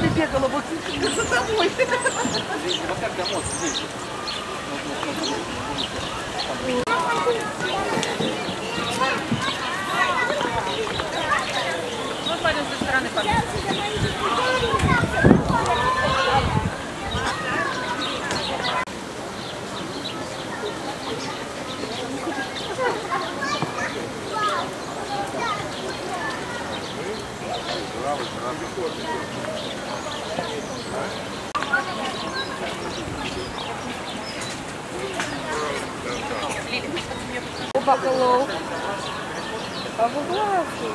Ты бегала вот за тобой. Вот Опа, hello. Папа классный.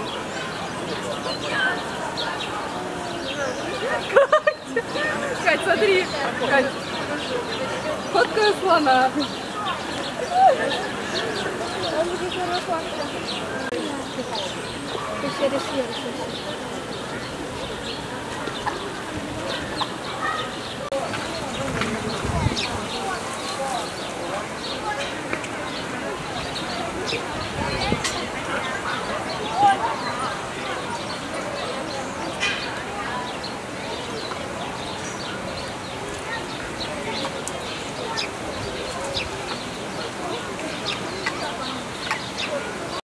Кать, смотри. Кать. Фоткаю слона. 这些都是